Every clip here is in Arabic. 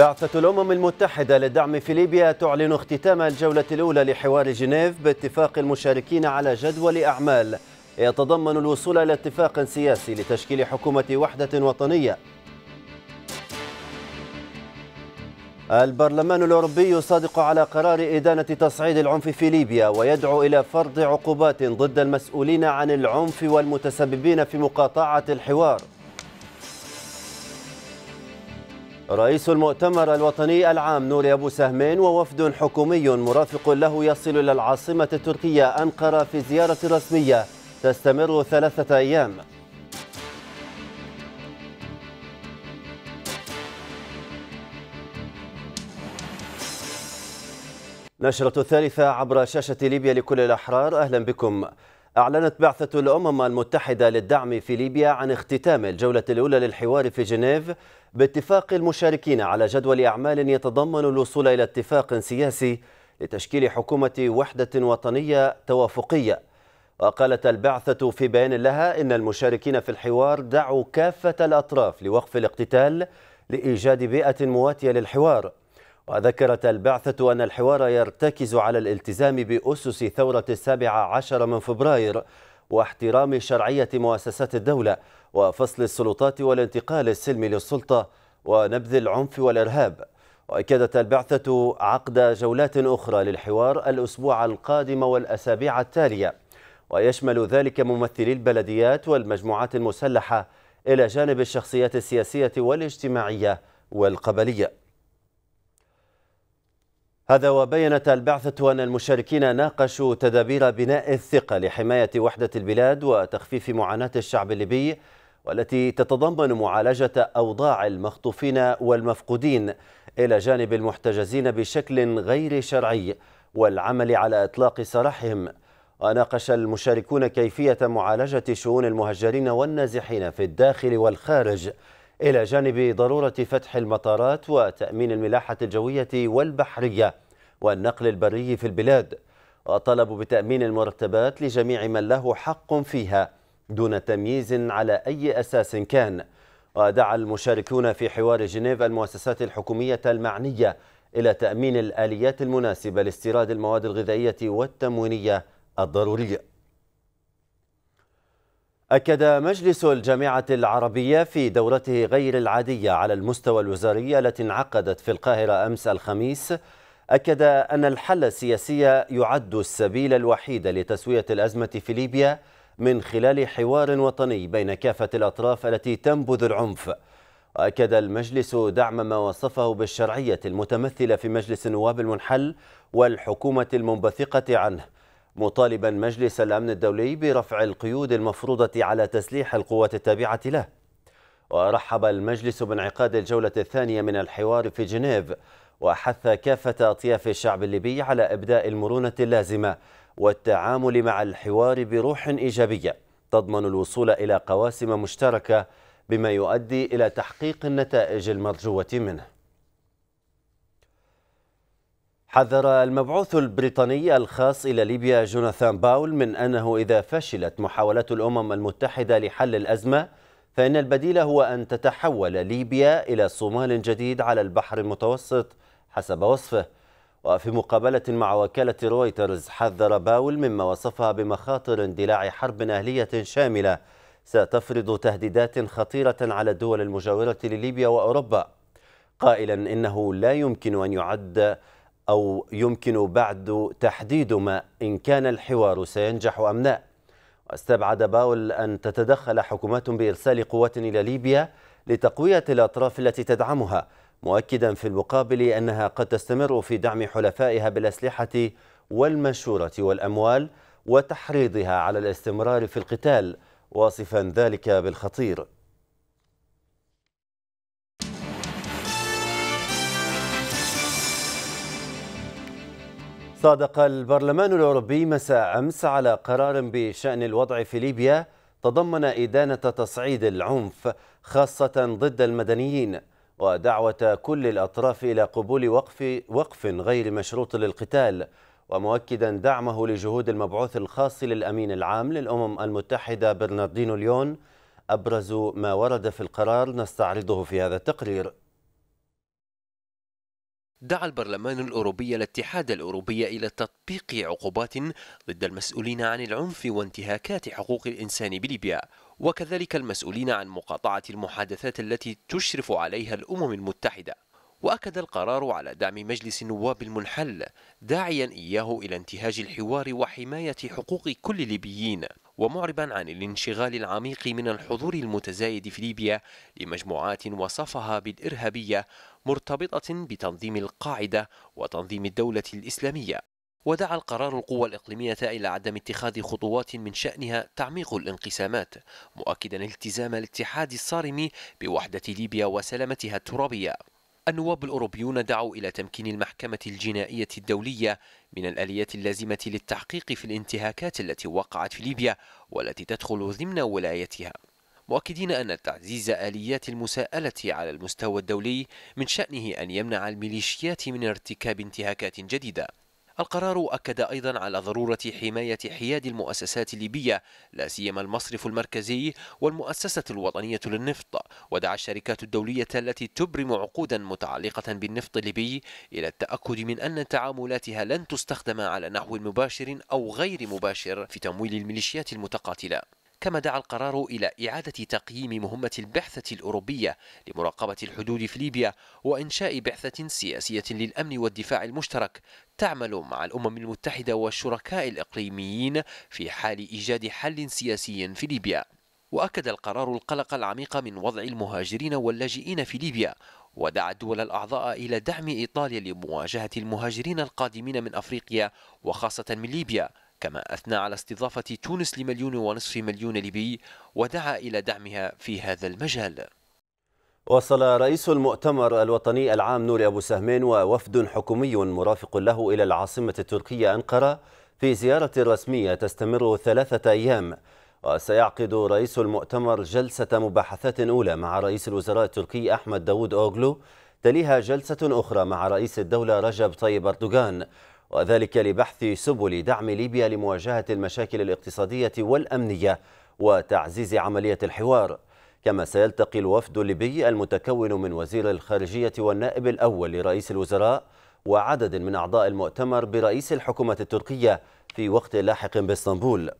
بعثة الأمم المتحدة للدعم في ليبيا تعلن اختتام الجولة الأولى لحوار جنيف باتفاق المشاركين على جدول أعمال. يتضمن الوصول إلى اتفاق سياسي لتشكيل حكومة وحدة وطنية. البرلمان الأوروبي يصادق على قرار إدانة تصعيد العنف في ليبيا ويدعو إلى فرض عقوبات ضد المسؤولين عن العنف والمتسببين في مقاطعة الحوار. رئيس المؤتمر الوطني العام نور أبو سهمين ووفد حكومي مرافق له يصل إلى العاصمة التركية أنقرة في زيارة رسمية تستمر ثلاثة أيام. نشرة الثالثة عبر شاشة ليبيا لكل الأحرار أهلا بكم. أعلنت بعثة الأمم المتحدة للدعم في ليبيا عن اختتام الجولة الأولى للحوار في جنيف باتفاق المشاركين على جدول أعمال يتضمن الوصول إلى اتفاق سياسي لتشكيل حكومة وحدة وطنية توافقية. وقالت البعثة في بيان لها إن المشاركين في الحوار دعوا كافة الأطراف لوقف الاقتتال لإيجاد بيئة مواتية للحوار. وذكرت البعثة أن الحوار يرتكز على الالتزام بأسس ثورة السابع عشر من فبراير واحترام شرعية مؤسسات الدولة وفصل السلطات والانتقال السلمي للسلطة ونبذ العنف والإرهاب. وأكدت البعثة عقد جولات أخرى للحوار الأسبوع القادم والأسابيع التالية. ويشمل ذلك ممثلي البلديات والمجموعات المسلحة إلى جانب الشخصيات السياسية والاجتماعية والقبلية. هذا وبينت البعثة أن المشاركين ناقشوا تدابير بناء الثقة لحماية وحدة البلاد وتخفيف معاناة الشعب الليبي والتي تتضمن معالجة أوضاع المخطوفين والمفقودين إلى جانب المحتجزين بشكل غير شرعي والعمل على إطلاق سراحهم. وناقش المشاركون كيفية معالجة شؤون المهجرين والنازحين في الداخل والخارج إلى جانب ضرورة فتح المطارات وتأمين الملاحة الجوية والبحرية والنقل البري في البلاد. وطلبوا بتأمين المرتبات لجميع من له حق فيها دون تمييز على أي أساس كان. ودعا المشاركون في حوار جنيف المؤسسات الحكومية المعنية إلى تأمين الآليات المناسبة لاستيراد المواد الغذائية والتموينية الضرورية. أكد مجلس الجامعة العربية في دورته غير العادية على المستوى الوزاري التي انعقدت في القاهرة أمس الخميس أكد أن الحل السياسي يعد السبيل الوحيد لتسوية الأزمة في ليبيا من خلال حوار وطني بين كافة الأطراف التي تنبذ العنف. وأكد المجلس دعم ما وصفه بالشرعية المتمثلة في مجلس النواب المنحل والحكومة المنبثقة عنه. مطالبا مجلس الأمن الدولي برفع القيود المفروضة على تسليح القوات التابعة له. ورحب المجلس بانعقاد الجولة الثانية من الحوار في جنيف وحث كافة أطياف الشعب الليبي على إبداء المرونة اللازمة والتعامل مع الحوار بروح إيجابية تضمن الوصول إلى قواسم مشتركة بما يؤدي إلى تحقيق النتائج المرجوة منه. حذر المبعوث البريطاني الخاص إلى ليبيا جوناثان باول من أنه إذا فشلت محاولات الأمم المتحدة لحل الأزمة فإن البديل هو أن تتحول ليبيا إلى صومال جديد على البحر المتوسط حسب وصفه. وفي مقابلة مع وكالة رويترز حذر باول مما وصفها بمخاطر اندلاع حرب أهلية شاملة. ستفرض تهديدات خطيرة على الدول المجاورة لليبيا وأوروبا. قائلا إنه لا يمكن أن يعد أو يمكن بعد تحديد ما إن كان الحوار سينجح أم لا. واستبعد باول أن تتدخل حكومات بإرسال قوات إلى ليبيا لتقوية الأطراف التي تدعمها مؤكدا في المقابل أنها قد تستمر في دعم حلفائها بالأسلحة والمنشورة والأموال وتحريضها على الاستمرار في القتال واصفا ذلك بالخطير. صادق البرلمان الأوروبي مساء أمس على قرار بشأن الوضع في ليبيا تضمن إدانة تصعيد العنف خاصة ضد المدنيين ودعوة كل الأطراف إلى قبول وقف, وقف غير مشروط للقتال ومؤكدا دعمه لجهود المبعوث الخاص للأمين العام للأمم المتحدة برناردينو ليون أبرز ما ورد في القرار نستعرضه في هذا التقرير. دعا البرلمان الأوروبي الاتحاد الأوروبي إلى تطبيق عقوبات ضد المسؤولين عن العنف وانتهاكات حقوق الإنسان بليبيا وكذلك المسؤولين عن مقاطعة المحادثات التي تشرف عليها الأمم المتحدة. وأكد القرار على دعم مجلس النواب المنحل داعيا إياه إلى انتهاج الحوار وحماية حقوق كل ليبيين. ومعربا عن الانشغال العميق من الحضور المتزايد في ليبيا لمجموعات وصفها بالإرهابية مرتبطة بتنظيم القاعدة وتنظيم الدولة الإسلامية. ودعا القرار القوى الإقليمية إلى عدم اتخاذ خطوات من شأنها تعميق الانقسامات مؤكدا التزام الاتحاد الصارم بوحدة ليبيا وسلامتها الترابية. النواب الأوروبيون دعوا إلى تمكين المحكمة الجنائية الدولية من الآليات اللازمة للتحقيق في الانتهاكات التي وقعت في ليبيا والتي تدخل ضمن ولايتها. مؤكدين أن تعزيز آليات المساءلة على المستوى الدولي من شأنه أن يمنع الميليشيات من ارتكاب انتهاكات جديدة. القرار أكد أيضا على ضرورة حماية حياد المؤسسات الليبية لا سيما المصرف المركزي والمؤسسة الوطنية للنفط. ودعا الشركات الدولية التي تبرم عقودا متعلقة بالنفط الليبي إلى التأكد من أن تعاملاتها لن تستخدم على نحو مباشر أو غير مباشر في تمويل الميليشيات المتقاتلة. كما دعا القرار إلى إعادة تقييم مهمة البعثة الأوروبية لمراقبة الحدود في ليبيا وإنشاء بعثة سياسية للأمن والدفاع المشترك تعمل مع الأمم المتحدة والشركاء الإقليميين في حال إيجاد حل سياسي في ليبيا. وأكد القرار القلق العميق من وضع المهاجرين واللاجئين في ليبيا ودعا الدول الأعضاء إلى دعم إيطاليا لمواجهة المهاجرين القادمين من أفريقيا وخاصة من ليبيا كما أثنى على استضافة تونس لمليون ونصف مليون ليبي ودعا إلى دعمها في هذا المجال. وصل رئيس المؤتمر الوطني العام نور أبو سهمين ووفد حكومي مرافق له إلى العاصمة التركية أنقرة في زيارة رسمية تستمر ثلاثة أيام. وسيعقد رئيس المؤتمر جلسة مباحثات أولى مع رئيس الوزراء التركي أحمد داود أوغلو تليها جلسة أخرى مع رئيس الدولة رجب طيب أردوغان. وذلك لبحث سبل دعم ليبيا لمواجهة المشاكل الاقتصادية والأمنية وتعزيز عملية الحوار. كما سيلتقي الوفد الليبي المتكون من وزير الخارجية والنائب الأول لرئيس الوزراء وعدد من أعضاء المؤتمر برئيس الحكومة التركية في وقت لاحق بإسطنبول.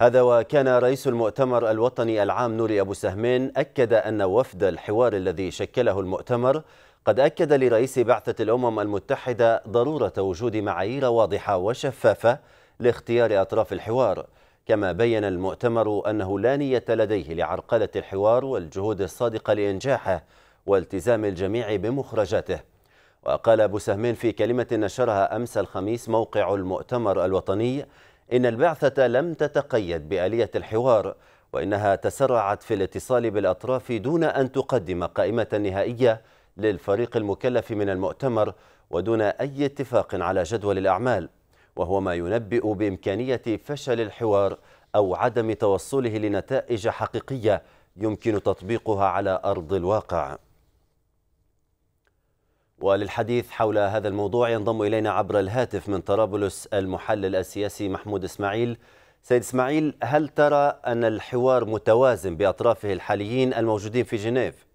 هذا وكان رئيس المؤتمر الوطني العام نوري أبو سهمين أكد أن وفد الحوار الذي شكله المؤتمر قد أكد لرئيس بعثة الأمم المتحدة ضرورة وجود معايير واضحة وشفافة لاختيار أطراف الحوار كما بين المؤتمر أنه لا نية لديه لعرقلة الحوار والجهود الصادقة لإنجاحه والتزام الجميع بمخرجاته. وقال أبو سهمين في كلمة نشرها أمس الخميس موقع المؤتمر الوطني إن البعثة لم تتقيد بآلية الحوار وإنها تسرعت في الاتصال بالأطراف دون أن تقدم قائمة نهائية للفريق المكلف من المؤتمر ودون أي اتفاق على جدول الأعمال وهو ما ينبئ بإمكانية فشل الحوار أو عدم توصله لنتائج حقيقية يمكن تطبيقها على أرض الواقع وللحديث حول هذا الموضوع ينضم إلينا عبر الهاتف من طرابلس المحلل السياسي محمود إسماعيل سيد إسماعيل هل ترى أن الحوار متوازن بأطرافه الحاليين الموجودين في جنيف؟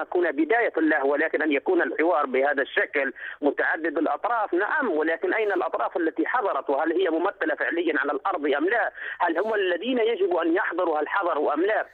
يكون بداية له ولكن أن يكون الحوار بهذا الشكل متعدد الأطراف. نعم ولكن أين الأطراف التي حضرت؟ وهل هي ممثلة فعليا على الأرض أم لا؟ هل هم الذين يجب أن يحضروا هل حضروا أم لا؟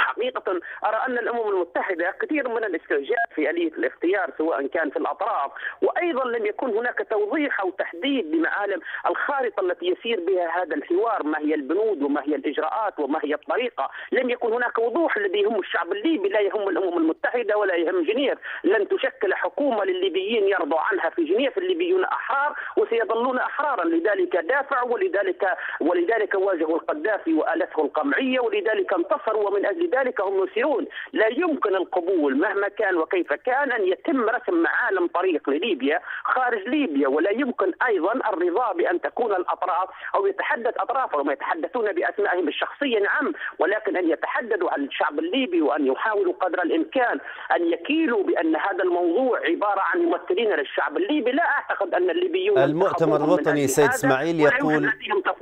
حقيقة أرى أن الأمم المتحدة كثير من الاستعجال في آلية الاختيار سواء كان في الأطراف وأيضا لم يكن هناك توضيح أو تحديد بمعالم الخارطة التي يسير بها هذا الحوار ما هي البنود وما هي الإجراءات وما هي الطريقة. لم يكن هناك وضوح الذي يهم الشعب الليبي لا يهم الأمم المتحدة ولا يهم جنيف. لن تشكل حكومة للليبيين يرضوا عنها في جنيف الليبيون أحرار وسيظلون أحرارا. لذلك دافعوا ولذلك ولذلك واجهوا القذافي وآلته القمعية ولذلك انتصروا ومن أجل لذلك هم يسيرون. لا يمكن القبول مهما كان وكيف كان أن يتم رسم معالم طريق لليبيا خارج ليبيا. ولا يمكن أيضا الرضا بأن تكون الأطراف أو يتحدث أطرافهم. يتحدثون بأسمائهم الشخصية نعم. ولكن أن يتحدثوا عن الشعب الليبي وأن يحاولوا قدر الإمكان أن يكيلوا بأن هذا الموضوع عبارة عن ممثلين للشعب الليبي. لا أعتقد أن الليبيون المؤتمر الوطني سيد إسماعيل يقول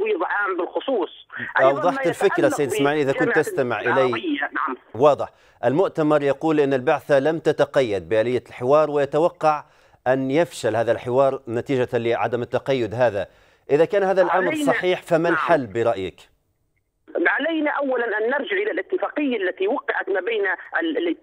تفويض عام بالخصوص أوضحت الفكرة سيد إسماعيل إذا كنت تستمع إلي. نعم. واضح. المؤتمر يقول أن البعثة لم تتقيد بآلية الحوار ويتوقع أن يفشل هذا الحوار نتيجة لعدم التقيد هذا. إذا كان هذا الأمر صحيح فما الحل برأيك؟ علينا اولا أن نرجع إلى الاتفاقية التي وقعت ما بين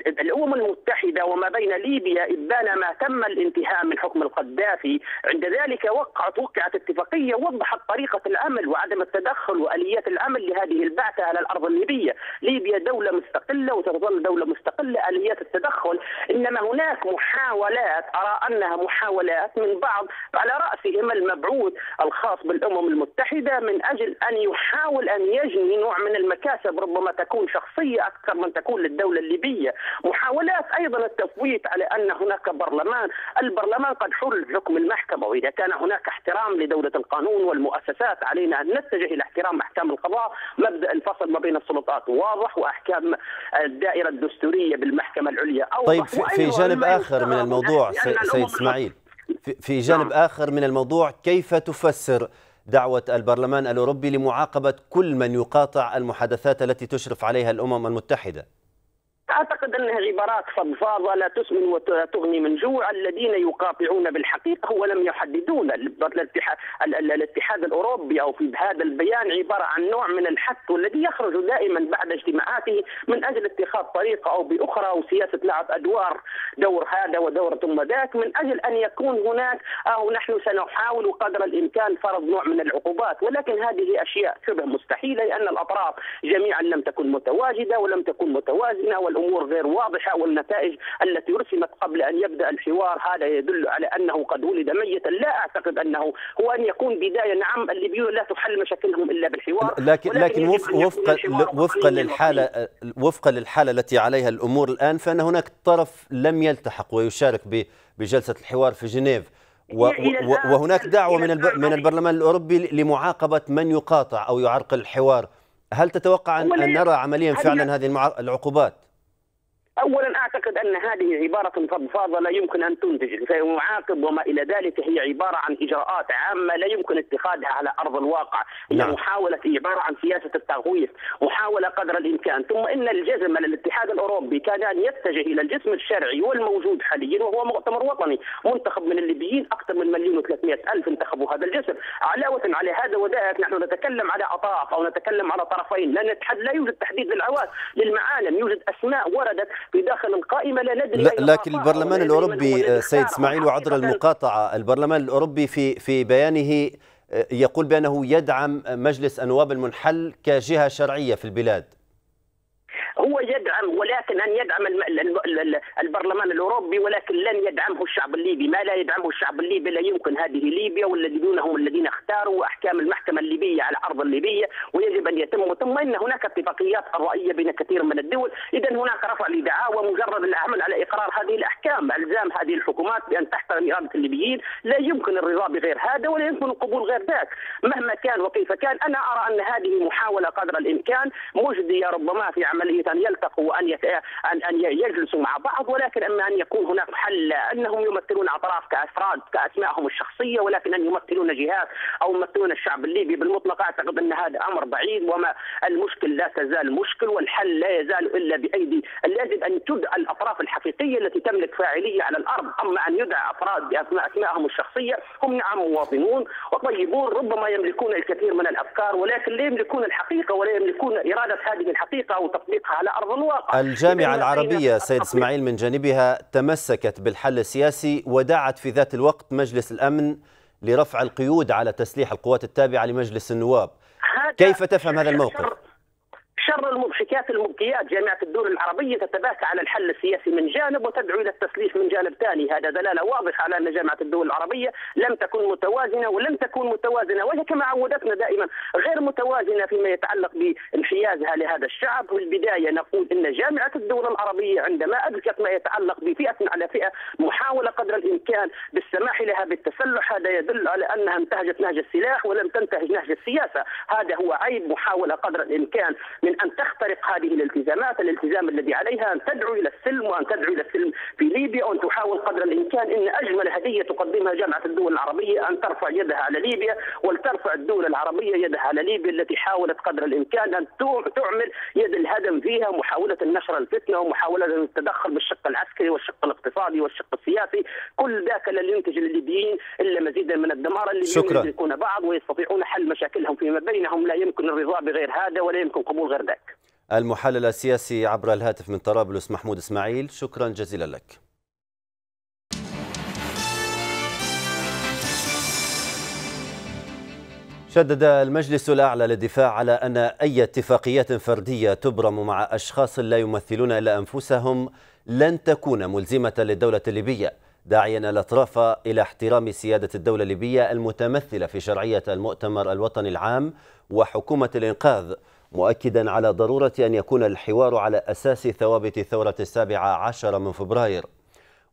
الأمم المتحدة وما بين ليبيا ابان ما تم الانتهاء من حكم القذافي، عند ذلك وقعت وقعت اتفاقية وضحت طريقة العمل وعدم التدخل وآليات العمل لهذه البعثة على الأرض الليبيه، ليبيا دولة مستقلة وتظل دولة مستقلة آليات التدخل، إنما هناك محاولات أرى أنها محاولات من بعض على رأسهم المبعوث الخاص بالأمم المتحدة من أجل أن يحاول أن يجني نوع من المكاسب ربما تكون شخصية أكثر من تكون للدولة الليبية، محاولات أيضا التفويت على أن هناك برلمان، البرلمان قد حل حكم المحكمة وإذا كان هناك احترام لدولة القانون والمؤسسات علينا أن نتجه إلى احترام أحكام القضاء، مبدأ الفصل ما بين السلطات واضح وأحكام الدائرة الدستورية بالمحكمة العليا أوضح. طيب في جانب آخر من الموضوع سيد إسماعيل. في جانب نعم. آخر من الموضوع كيف تفسر دعوة البرلمان الأوروبي لمعاقبة كل من يقاطع المحادثات التي تشرف عليها الأمم المتحدة. أعتقد انها عبارات فضفاضه لا تسمن ولا تغني من جوع. الذين يقاطعون بالحقيقة ولم يحددون. الاتحاد الأوروبي أو في هذا البيان عبارة عن نوع من الحث والذي يخرج دائما بعد اجتماعاته من أجل اتخاذ طريقة أو بأخرى أو سياسة لعب أدوار دور هذا ودور ثم ذاك من أجل أن يكون هناك أو نحن سنحاول قدر الإمكان فرض نوع من العقوبات. ولكن هذه أشياء شبه مستحيلة لأن الأطراف جميعا لم تكن متواجدة ولم تكن متوازنة والامور غير واضحة والنتائج التي رسمت قبل أن يبدأ الحوار هذا يدل على أنه قد ولد ميتا. لا أعتقد أنه هو أن يكون بداية نعم الليبيون لا تحل مشاكلهم إلا بالحوار. لكن لكن وفقا وفقا للحالة وفقا للحالة التي عليها الأمور الآن فإن هناك طرف لم يلتحق ويشارك بجلسة الحوار في جنيف. وهناك دعوة من من البرلمان الأوروبي لمعاقبة من يقاطع أو يعرقل الحوار. هل تتوقع ان نرى عمليا فعلا هذه العقوبات؟ اولا أعتقد أن هذه عبارة فضفاضه لا يمكن أن تنتج فيعاقب وما إلى ذلك هي عبارة عن إجراءات عامة لا يمكن اتخاذها على أرض الواقع هي نعم. محاوله عبارة عن سياسة التغويف محاولة قدر الإمكان ثم إن الجزم الاتحاد الأوروبي كان أن يتجه إلى الجسم الشرعي والموجود حاليا وهو مؤتمر وطني منتخب من الليبيين أكثر من مليون و ألف انتخبوا هذا الجسم علاوة على هذا وذاك نحن نتكلم على أطراف أو نتكلم على طرفين لا لا يوجد تحديد للعواد للمعالم يوجد أسماء وردت في داخل القائمة لا ندري لكن البرلمان الأوروبي سيد إسماعيل وعذر المقاطعة. البرلمان الأوروبي في في بيانه آه، يقول بأنه يدعم مجلس النواب المنحل كجهة شرعية في البلاد. هو يدعم ولكن أن يدعم البرلمان الأوروبي ولكن لن يدعمه الشعب الليبي، ما لا يدعمه الشعب الليبي لا يمكن هذه ليبيا والذين هم الذين اختاروا أحكام المحكمة الليبية على أرض الليبية ويجب أن يتم. ثم إن هناك اتفاقيات قضائية بين كثير من الدول، إذا هناك رفع لدعاوى مجرد العمل على إقرار هذه الأحكام، ألزام هذه الحكومات بأن تحترم إرادة الليبيين، لا يمكن الرضا بغير هذا ولا يمكن القبول غير ذاك، مهما كان وكيف كان، أنا أرى أن هذه محاولة قدر الإمكان. مجديه ربما في عملية أن يلتقوا وان أن ان يجلسوا مع بعض ولكن أما أن يكون هناك حل أنهم يمثلون أطراف كأفراد كاسمائهم الشخصية ولكن أن يمثلون جهات أو يمثلون الشعب الليبي. بالمطلق أعتقد أن هذا أمر بعيد وما المشكل لا تزال مشكل والحل لا يزال إلا بأيدي. يجب أن تدعى الأطراف الحقيقية التي تملك فاعلية على الأرض أما أن يدعى أفراد باسماء اسمائهم الشخصية. هم نعم مواطنون وطيبون ربما يملكون الكثير من الأفكار ولكن لا يملكون الحقيقة ولا يملكون إرادة هذه الحقيقة أو تطبيقها على أرض الواقع الجامعة العربية سيد إسماعيل من جانبها تمسكت بالحل السياسي ودعت في ذات الوقت مجلس الأمن لرفع القيود على تسليح القوات التابعة لمجلس النواب. كيف تفهم هذا الموقف؟ شر المضحكات المبكيات جامعة الدول العربية تتباكى على الحل السياسي من جانب وتدعو إلى التسليح من جانب ثاني. هذا دلالة واضحة على أن جامعة الدول العربية لم تكن متوازنة ولن تكون متوازنة وهي كما عودتنا دائما غير متوازنة فيما يتعلق بانحيازها لهذا الشعب. في البداية نقول أن جامعة الدول العربية عندما أدركت ما يتعلق بفئة على فئة قدر الإمكان بالسماح لها بالتسلح هذا يدل على أنها انتهجت نهج السلاح ولم تنتهج نهج السياسة. هذا هو عيب محاولة قدر الإمكان من أن تخترق هذه الالتزامات، الالتزام الذي عليها أن تدعو إلى السلم وأن تدعو إلى السلم في ليبيا وأن تحاول قدر الإمكان إن أجمل هدية تقدمها جامعه الدول العربية أن ترفع يدها على ليبيا ولترفع الدول العربية يدها على ليبيا التي حاولت قدر الإمكان أن تعمل يد الهدم فيها محاولة النشر الفتنة ومحاولة التدخل بالشق العسكري والشق الاقتصادي والشق السياسي، كل ذاك لن ينتج الليبيين إلا مزيدا من الدمار الليبيين يدركون بعض ويستطيعون حل مشاكلهم فيما بينهم لا يمكن الرضا بغير هذا ولا يمكن قبول غير ذاك. المحلل السياسي عبر الهاتف من طرابلس محمود إسماعيل شكرا جزيلا لك. شدد المجلس الأعلى للدفاع على أن أي اتفاقيات فردية تبرم مع أشخاص لا يمثلون إلا أنفسهم لن تكون ملزمة للدولة الليبية داعيا الأطراف إلى احترام سيادة الدولة الليبية المتمثلة في شرعية المؤتمر الوطني العام وحكومة الإنقاذ مؤكدا على ضرورة أن يكون الحوار على أساس ثوابت ثورة السابعة عشر من فبراير.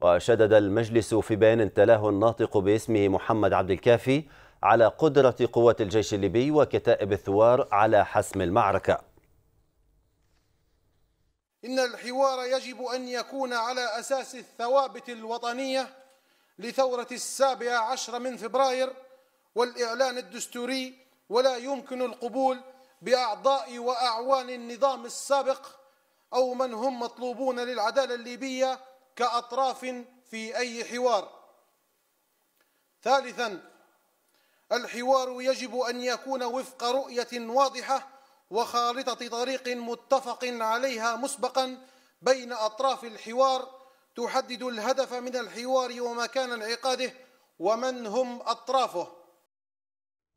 وشدد المجلس في بيان تلاه الناطق باسمه محمد عبد الكافي على قدرة قوات الجيش الليبي وكتائب الثوار على حسم المعركة. إن الحوار يجب أن يكون على أساس الثوابت الوطنية لثورة السابع عشر من فبراير والإعلان الدستوري ولا يمكن القبول بأعضاء وأعوان النظام السابق أو من هم مطلوبون للعدالة الليبية كأطراف في أي حوار. ثالثا الحوار يجب أن يكون وفق رؤية واضحة وخارطة طريق متفق عليها مسبقا بين أطراف الحوار تحدد الهدف من الحوار ومكان انعقاده ومن هم أطرافه.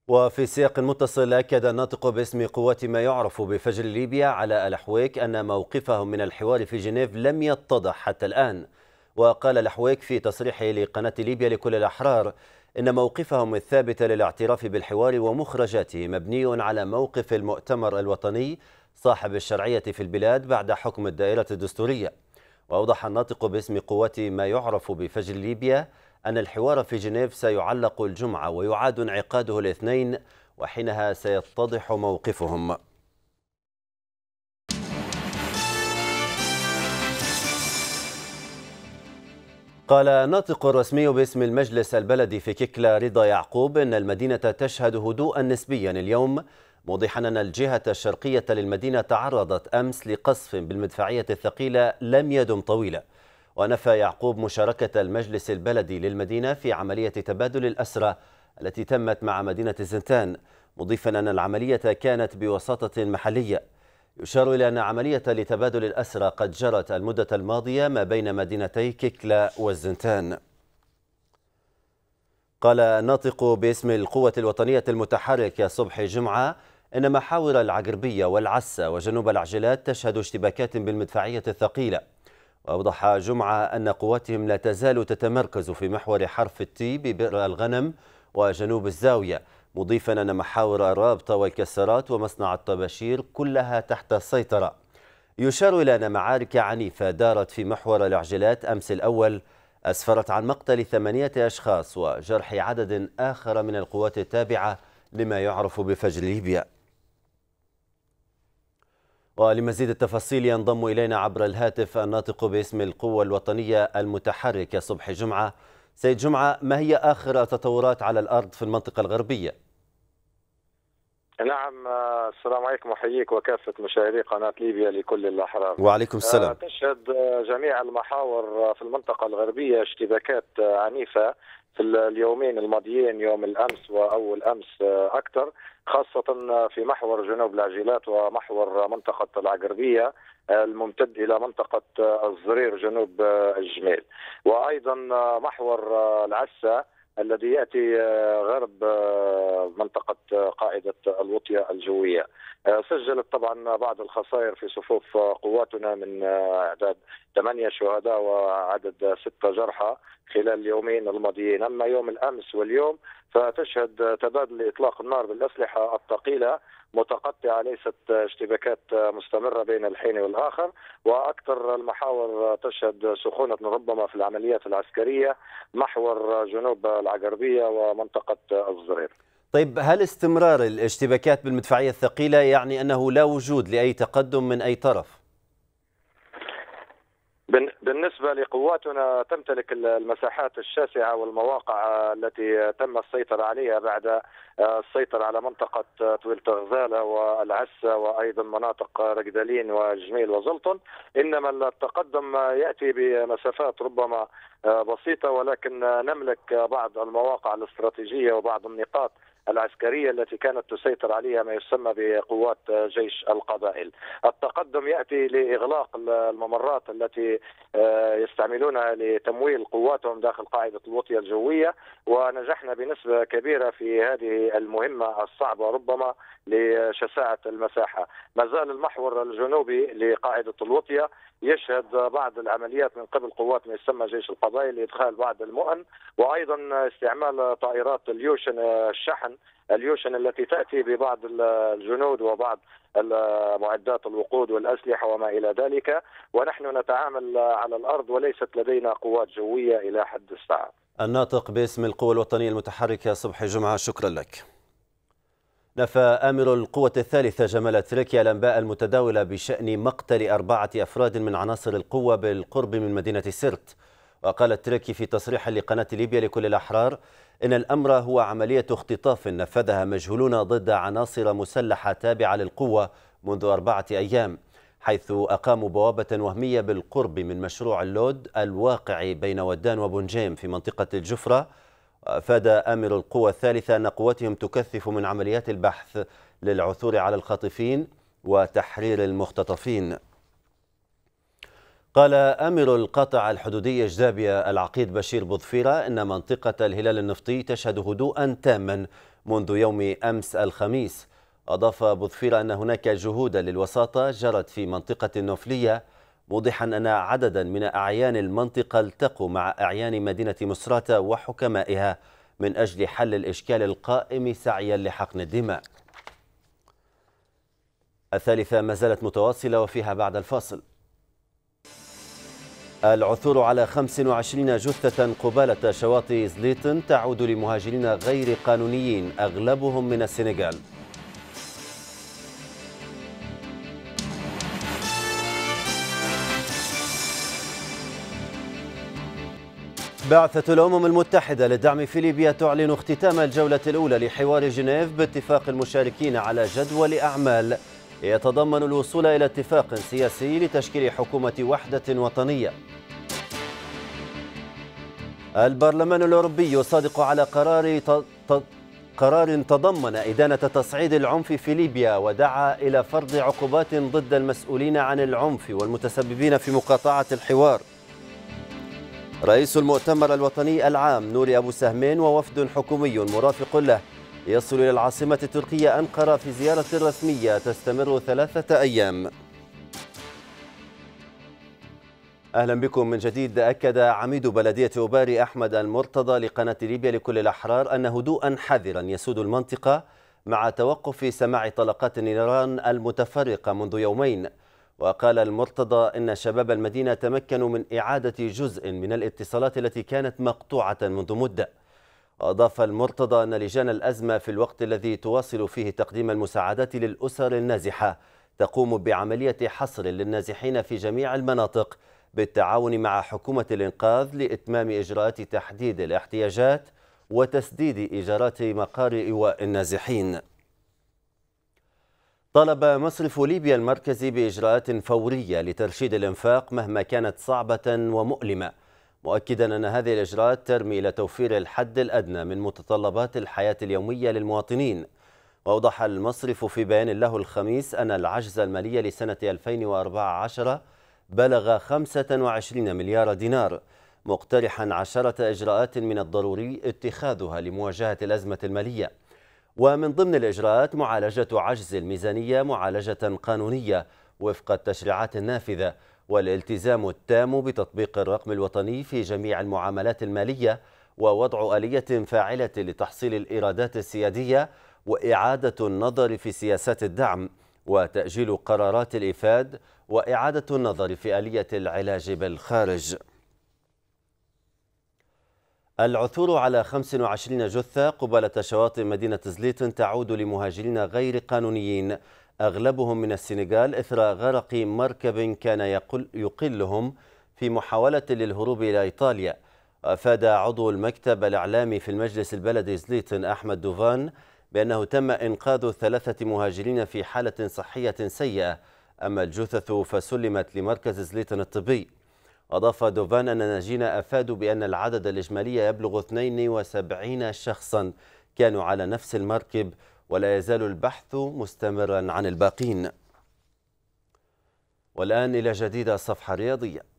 وفي سياق متصل أكد الناطق باسم قوات ما يعرف بفجر ليبيا على الأحويك أن موقفهم من الحوار في جنيف لم يتضح حتى الآن. وقال الأحويك في تصريحه لقناة ليبيا لكل الأحرار إن موقفهم الثابت للاعتراف بالحوار ومخرجاته مبني على موقف المؤتمر الوطني صاحب الشرعية في البلاد بعد حكم الدائرة الدستورية. وأوضح الناطق باسم قوات ما يعرف بفجر ليبيا أن الحوار في جنيف سيعلق الجمعة ويعاد انعقاده الاثنين وحينها سيتضح موقفهم. قال الناطق الرسمي باسم المجلس البلدي في كيكلا رضا يعقوب أن المدينة تشهد هدوءا نسبيا اليوم موضحا أن الجهة الشرقية للمدينة تعرضت أمس لقصف بالمدفعية الثقيلة لم يدم طويلا. ونفى يعقوب مشاركة المجلس البلدي للمدينة في عملية تبادل الأسرى التي تمت مع مدينة زنتان مضيفا أن العملية كانت بوساطة محلية. يشار إلى أن عملية لتبادل الأسرى قد جرت المدة الماضية ما بين مدينتي كيكلا والزنتان. قال الناطق باسم القوة الوطنية المتحركة صبح جمعة إن محاور العقربية والعسة وجنوب العجلات تشهد اشتباكات بالمدفعية الثقيلة. وأوضح جمعة أن قواتهم لا تزال تتمركز في محور حرف التي ببئر الغنم وجنوب الزاوية. مضيفا أن محاور الرابطة والكسرات ومصنع الطباشير كلها تحت السيطرة يشار إلى أن معارك عنيفة دارت في محور العجلات أمس الأول أسفرت عن مقتل ثمانية أشخاص وجرح عدد آخر من القوات التابعة لما يعرف بفجر ليبيا. ولمزيد التفاصيل ينضم إلينا عبر الهاتف الناطق باسم القوة الوطنية المتحركة صبح جمعة. سيد جمعة ما هي آخر التطورات على الأرض في المنطقة الغربية؟ نعم السلام عليكم وحييك وكافة مشاهدي قناة ليبيا لكل الأحرار. وعليكم السلام. تشهد جميع المحاور في المنطقة الغربية اشتباكات عنيفة في اليومين الماضيين يوم الأمس وأول أمس أكثر خاصة في محور جنوب العجيلات ومحور منطقة العقربية الممتد إلى منطقة الزرير جنوب الجميل. وأيضا محور العسة الذي يأتي غرب منطقة قاعدة الوطية الجوية. سجلت طبعا بعض الخسائر في صفوف قواتنا من إعداد ثمانية شهداء وعدد ستة جرحى خلال اليومين الماضيين، أما يوم الأمس واليوم فتشهد تبادل اطلاق النار بالأسلحة الثقيلة متقطعة ليست اشتباكات مستمرة بين الحين والآخر وأكثر المحاور تشهد سخونة ربما في العمليات العسكرية محور جنوب العقربية ومنطقة الزرير. طيب هل استمرار الاشتباكات بالمدفعية الثقيلة يعني أنه لا وجود لأي تقدم من أي طرف؟ بالنسبة لقواتنا تمتلك المساحات الشاسعة والمواقع التي تم السيطرة عليها بعد السيطرة على منطقة طويلة غزالة والعسة وأيضا مناطق رقدلين وجميل وزلطن. إنما التقدم يأتي بمسافات ربما بسيطة ولكن نملك بعض المواقع الاستراتيجية وبعض النقاط العسكرية التي كانت تسيطر عليها ما يسمى بقوات جيش القبائل. التقدم يأتي لإغلاق الممرات التي آه، يستعملونها لتمويل قواتهم داخل قاعدة الوطية الجوية ونجحنا بنسبة كبيرة في هذه المهمة الصعبة ربما لشساعة المساحة. ما زال المحور الجنوبي لقاعدة الوطية يشهد بعض العمليات من قبل قوات ما يسمى جيش القبائل لإدخال بعض المؤن وأيضا استعمال طائرات اليوشن الشحن اليوشن التي تأتي ببعض الجنود وبعض معدات الوقود والأسلحة وما إلى ذلك ونحن نتعامل على الأرض وليست لدينا قوات جوية إلى حد الساعة. الناطق باسم القوى الوطنية المتحركة صبحي جمعة شكرا لك. نفى آمر القوة الثالثة جمال تركيا الأنباء المتداولة بشأن مقتل أربعة أفراد من عناصر القوة بالقرب من مدينة سرت. وقال التركي في تصريح لقناة ليبيا لكل الأحرار إن الأمر هو عملية اختطاف نفذها مجهولون ضد عناصر مسلحة تابعة للقوة منذ أربعة أيام حيث أقاموا بوابة وهمية بالقرب من مشروع اللود الواقع بين ودان وبنجيم في منطقة الجفرة أفاد أمر القوى الثالثة أن قوتهم تكثف من عمليات البحث للعثور على الخاطفين وتحرير المختطفين. قال أمر القطع الحدودي جدابيا العقيد بشير بضفيرة إن منطقة الهلال النفطي تشهد هدوءا تاما منذ يوم أمس الخميس. أضاف بضفيرة أن هناك جهودا للوساطة جرت في منطقة النوفلية موضحا أن عددا من أعيان المنطقة التقوا مع أعيان مدينة مصراتة وحكمائها من أجل حل الإشكال القائم سعيا لحقن الدماء. الثالثة ما زالت متواصلة وفيها بعد الفاصل. العثور على 25 جثة قبالة شواطئ زليتن تعود لمهاجرين غير قانونيين أغلبهم من السنغال. بعثة الأمم المتحدة للدعم في ليبيا تعلن اختتام الجولة الأولى لحوار جنيف باتفاق المشاركين على جدول أعمال. يتضمن الوصول إلى اتفاق سياسي لتشكيل حكومة وحدة وطنية. البرلمان الأوروبي يصادق على قرار قرار تضمن إدانة تصعيد العنف في ليبيا ودعا إلى فرض عقوبات ضد المسؤولين عن العنف والمتسببين في مقاطعة الحوار. رئيس المؤتمر الوطني العام نوري أبو سهمين ووفد حكومي مرافق له. يصل إلى العاصمة التركية أنقرة في زيارة رسمية تستمر ثلاثة أيام. أهلا بكم. من جديد أكد عميد بلدية أوباري أحمد المرتضى لقناة ليبيا لكل الأحرار أن هدوءا حذرا يسود المنطقة مع توقف سماع طلقات النيران المتفرقة منذ يومين. وقال المرتضى إن شباب المدينة تمكنوا من إعادة جزء من الاتصالات التي كانت مقطوعة منذ مدة. أضاف المرتضى أن لجان الأزمة في الوقت الذي تواصل فيه تقديم المساعدات للأسر النازحة تقوم بعملية حصر للنازحين في جميع المناطق بالتعاون مع حكومة الإنقاذ لإتمام إجراءات تحديد الاحتياجات وتسديد إيجارات مقار إيواء النازحين. طلب مصرف ليبيا المركزي بإجراءات فورية لترشيد الإنفاق مهما كانت صعبة ومؤلمة. مؤكدا أن هذه الإجراءات ترمي إلى توفير الحد الأدنى من متطلبات الحياة اليومية للمواطنين. وأوضح المصرف في بيان له الخميس أن العجز المالي لسنة 2014 بلغ 25 مليار دينار مقترحا عشرة إجراءات من الضروري اتخاذها لمواجهة الأزمة المالية. ومن ضمن الإجراءات معالجة عجز الميزانية معالجة قانونية وفق التشريعات النافذة والالتزام التام بتطبيق الرقم الوطني في جميع المعاملات المالية ووضع آلية فاعلة لتحصيل الإيرادات السيادية وإعادة النظر في سياسات الدعم وتأجيل قرارات الإفاد وإعادة النظر في آلية العلاج بالخارج. العثور على 25 جثة قبالة شواطئ مدينة زليت تعود لمهاجرين غير قانونيين. أغلبهم من السنغال إثر غرق مركب كان يقل يقلهم في محاولة للهروب إلى إيطاليا. أفاد عضو المكتب الإعلامي في المجلس البلدي زليتن أحمد دوفان بأنه تم إنقاذ ثلاثة مهاجرين في حالة صحية سيئة. أما الجثث فسلمت لمركز زليتن الطبي. أضاف دوفان أن الناجين أفادوا بأن العدد الإجمالي يبلغ 72 شخصا كانوا على نفس المركب ولا يزال البحث مستمرا عن الباقين. والآن إلى جديد الصفحة الرياضية.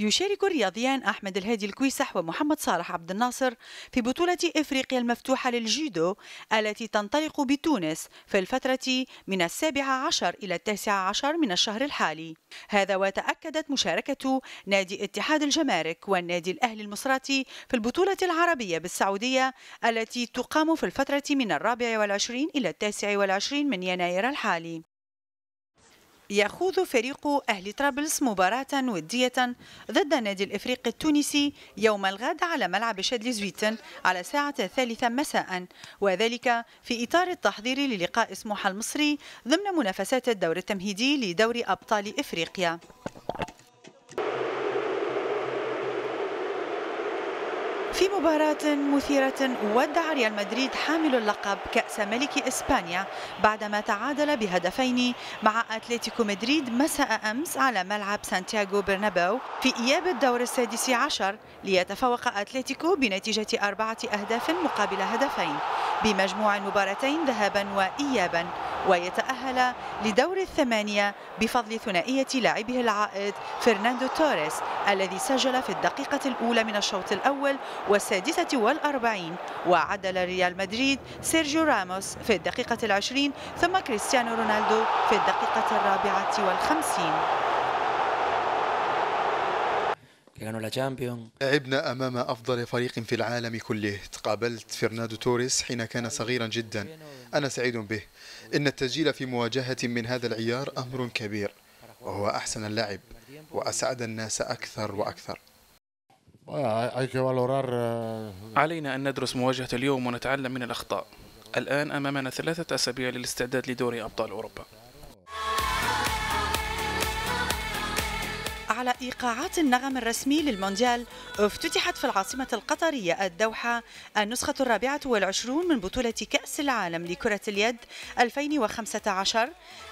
يشارك الرياضيان أحمد الهادي الكويسح ومحمد صالح عبد الناصر في بطولة إفريقيا المفتوحة للجيدو التي تنطلق بتونس في الفترة من السابعة عشر إلى التاسعة عشر من الشهر الحالي. هذا وتأكدت مشاركة نادي اتحاد الجمارك والنادي الأهلي المصراتي في البطولة العربية بالسعودية التي تقام في الفترة من الرابع والعشرين إلى التاسع والعشرين من يناير الحالي. يخوض فريق أهل طرابلس مباراة ودية ضد النادي الإفريقي التونسي يوم الغد على ملعب شادلي زويتن على الساعة الثالثة مساء. وذلك في إطار التحضير للقاء سموحة المصري ضمن منافسات الدور التمهيدي لدور أبطال إفريقيا. في مباراة مثيرة ودع ريال مدريد حامل اللقب كأس ملك إسبانيا بعدما تعادل بهدفين مع أتلتيكو مدريد مساء أمس على ملعب سانتياغو برناباو في إياب الدور السادس عشر ليتفوق أتلتيكو بنتيجة أربعة أهداف مقابل هدفين بمجموع المباراتين ذهابا وإيابا ويتأهل لدور الثمانية بفضل ثنائية لاعبه العائد فرناندو توريس الذي سجل في الدقيقة الأولى من الشوط الأول والسادسة والأربعين. وعدل ريال مدريد سيرجيو راموس في الدقيقة العشرين ثم كريستيانو رونالدو في الدقيقة الرابعة والخمسين. لعبنا أمام أفضل فريق في العالم كله. تقابلت فرناندو توريس حين كان صغيرا جدا. أنا سعيد به. إن التسجيل في مواجهة من هذا العيار أمر كبير وهو أحسن اللاعب وأسعد الناس أكثر وأكثر. علينا أن ندرس مواجهة اليوم ونتعلم من الأخطاء. الآن أمامنا ثلاثة أسابيع للاستعداد لدوري أبطال أوروبا. على إيقاعات النغم الرسمي للمونديال افتتحت في العاصمة القطرية الدوحة النسخة الرابعة والعشرون من بطولة كأس العالم لكرة اليد 2015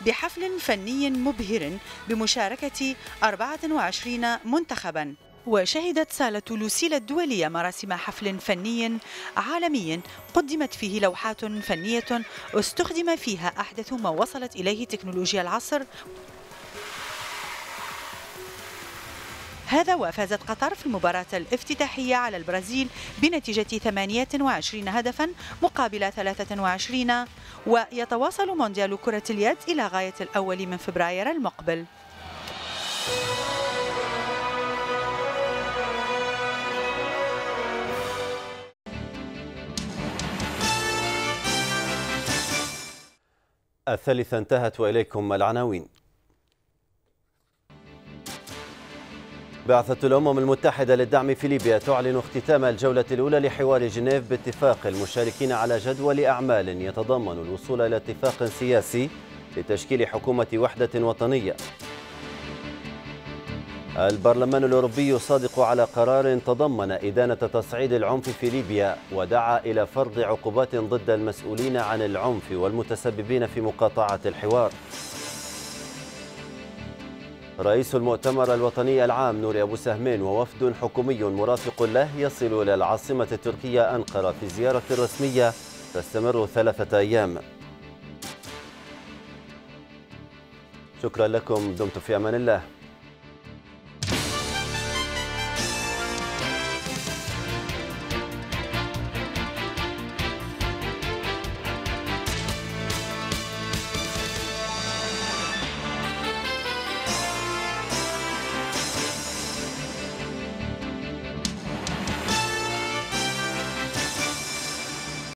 بحفل فني مبهر بمشاركة 24 منتخباً. وشهدت صالة لوسيلا الدولية مراسم حفل فني عالمي قدمت فيه لوحات فنية استخدم فيها أحدث ما وصلت إليه تكنولوجيا العصر. هذا وفازت قطر في المباراة الافتتاحية على البرازيل بنتيجة 28 هدفا مقابل 23 ويتواصل مونديال كرة اليد إلى غاية الأول من فبراير المقبل. الثالثة انتهت وإليكم العناوين. بعثة الأمم المتحدة للدعم في ليبيا تعلن اختتام الجولة الأولى لحوار جنيف باتفاق المشاركين على جدول أعمال يتضمن الوصول إلى اتفاق سياسي لتشكيل حكومة وحدة وطنية. البرلمان الأوروبي يصادق على قرار تضمن إدانة تصعيد العنف في ليبيا ودعا إلى فرض عقوبات ضد المسؤولين عن العنف والمتسببين في مقاطعة الحوار. رئيس المؤتمر الوطني العام نور أبو سهمين ووفد حكومي مرافق له يصل إلى العاصمة التركية أنقرة في زيارة رسمية تستمر ثلاثة أيام. شكرا لكم دمتم في أمان الله.